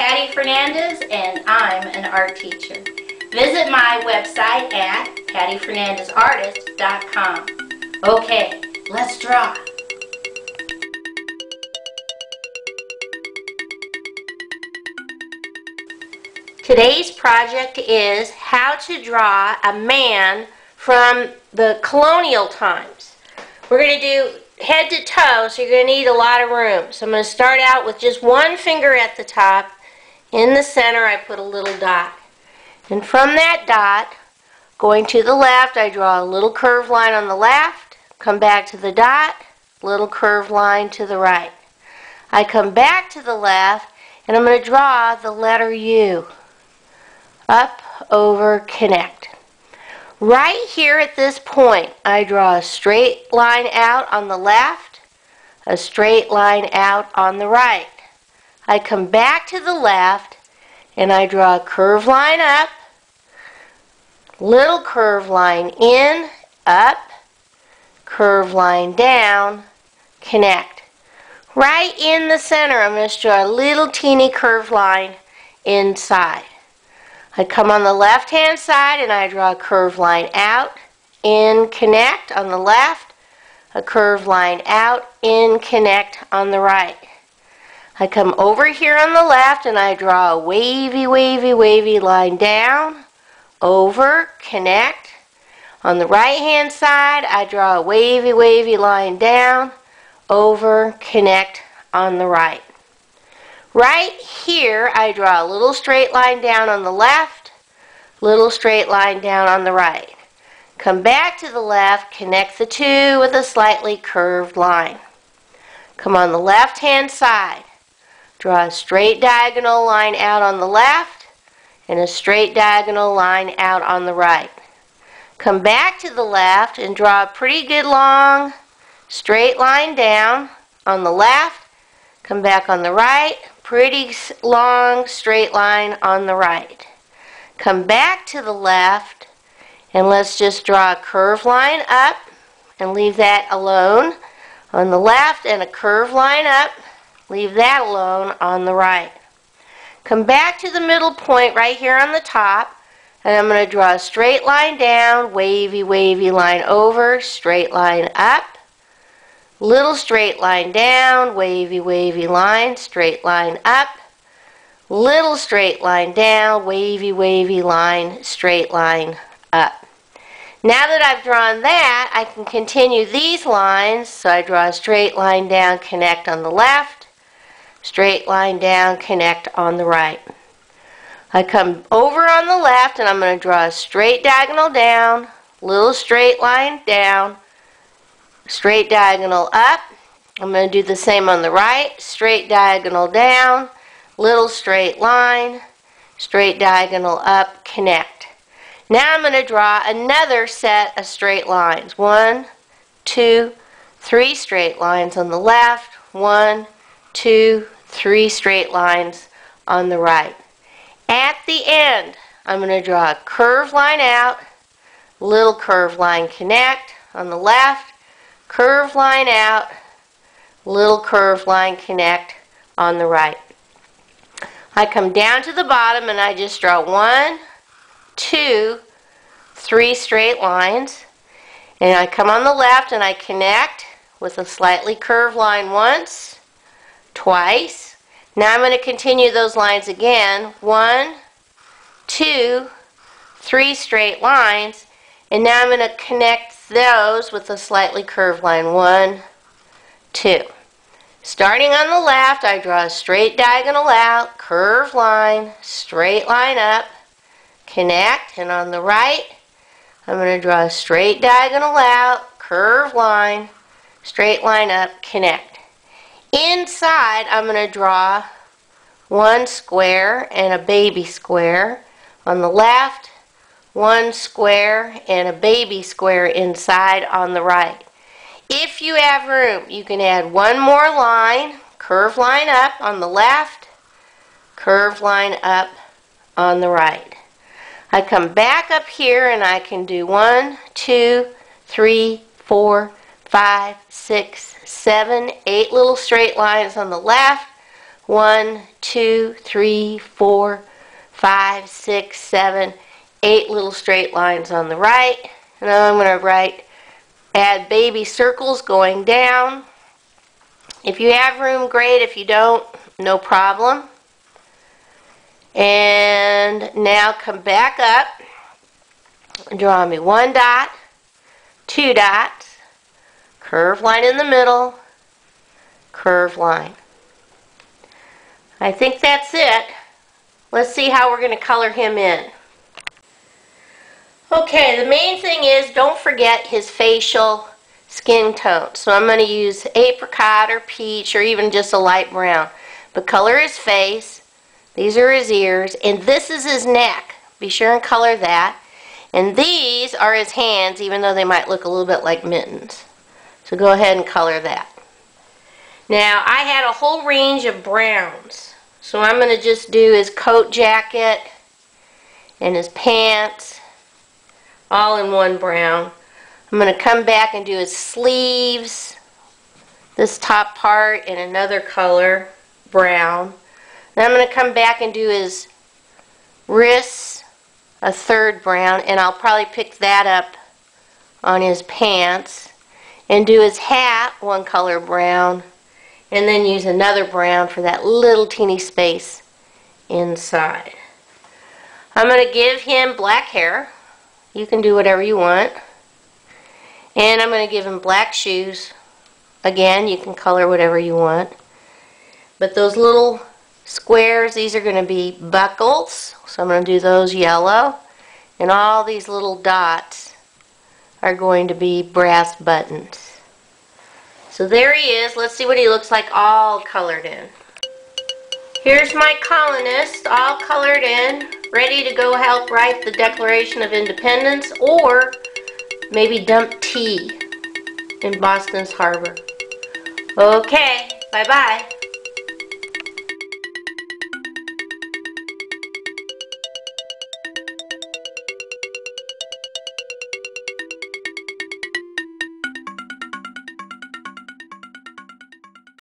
Patty Fernandez and I'm an art teacher. Visit my website at pattyfernandezartist.com. Okay, let's draw. Today's project is how to draw a man from the colonial times. We're going to do head to toe, so you're going to need a lot of room. So I'm going to start out with just one finger at the top. In the center, I put a little dot. And from that dot, going to the left, I draw a little curved line on the left, come back to the dot, little curved line to the right. I come back to the left, and I'm going to draw the letter U. Up, over, connect. Right here at this point, I draw a straight line out on the left, a straight line out on the right. I come back to the left, and I draw a curved line up, little curve line in, up, curve line down, connect. Right in the center, I'm going to draw a little teeny curved line inside. I come on the left hand side and I draw a curved line out, in, connect on the left, a curved line out, in, connect on the right. I come over here on the left and I draw a wavy, wavy, wavy line down, over, connect. On the right hand side, I draw a wavy, wavy line down, over, connect on the right. Right here, I draw a little straight line down on the left, little straight line down on the right. Come back to the left, connect the two with a slightly curved line. Come on the left hand side, draw a straight diagonal line out on the left, and a straight diagonal line out on the right. Come back to the left and draw a pretty good long straight line down on the left. Come back on the right, pretty long straight line on the right. Come back to the left and let's just draw a curve line up and leave that alone on the left and a curve line up. Leave that alone on the right. Come back to the middle point right here on the top. And I'm going to draw a straight line down, wavy, wavy line over, straight line up. Little straight line down, wavy, wavy line, straight line up. Little straight line down, wavy, wavy line, straight line up. Now that I've drawn that, I can continue these lines. So I draw a straight line down, connect on the left straight line down, connect on the right. I come over on the left and I'm going to draw a straight diagonal down, little straight line down, straight diagonal up. I'm going to do the same on the right, straight diagonal down, little straight line, straight diagonal up, connect. Now I'm going to draw another set of straight lines. One, two, three straight lines on the left, one, two, three straight lines on the right. At the end, I'm going to draw a curved line out, little curved line connect on the left, curved line out, little curved line connect on the right. I come down to the bottom and I just draw one, two, three straight lines. And I come on the left and I connect with a slightly curved line once, twice. Now I'm going to continue those lines again. One, two, three straight lines. And now I'm going to connect those with a slightly curved line. One, two. Starting on the left, I draw a straight diagonal out, curved line, straight line up, connect. And on the right, I'm going to draw a straight diagonal out, curved line, straight line up, connect. Inside, I'm going to draw one square and a baby square. On the left, one square and a baby square inside on the right. If you have room, you can add one more line, curve line up on the left, curve line up on the right. I come back up here and I can do one, two, three, four, five, six, seven, eight little straight lines on the left, one, two, three, four, five, six, seven, eight little straight lines on the right. And then I'm going to write, add baby circles going down. If you have room, great. If you don't, no problem. And now come back up. Draw me one dot, two dots, curve line in the middle, curve line. I think that's it. Let's see how we're going to color him in. Okay, the main thing is don't forget his facial skin tone. So I'm going to use apricot or peach or even just a light brown. But color his face. These are his ears. And this is his neck. Be sure and color that. And these are his hands, even though they might look a little bit like mittens. So go ahead and color that. Now, I had a whole range of browns. So I'm going to just do his coat jacket and his pants all in one brown. I'm going to come back and do his sleeves, this top part in another color, brown. Then I'm going to come back and do his wrists, a third brown, and I'll probably pick that up on his pants. And do his hat, one color brown, and then use another brown for that little teeny space inside. I'm going to give him black hair. You can do whatever you want. And I'm going to give him black shoes. Again, you can color whatever you want. But those little squares, these are going to be buckles. So I'm going to do those yellow. And all these little dots are going to be brass buttons. So there he is. Let's see what he looks like all colored in. Here's my colonist all colored in, ready to go help write the Declaration of Independence or maybe dump tea in Boston's harbor. Okay, bye-bye.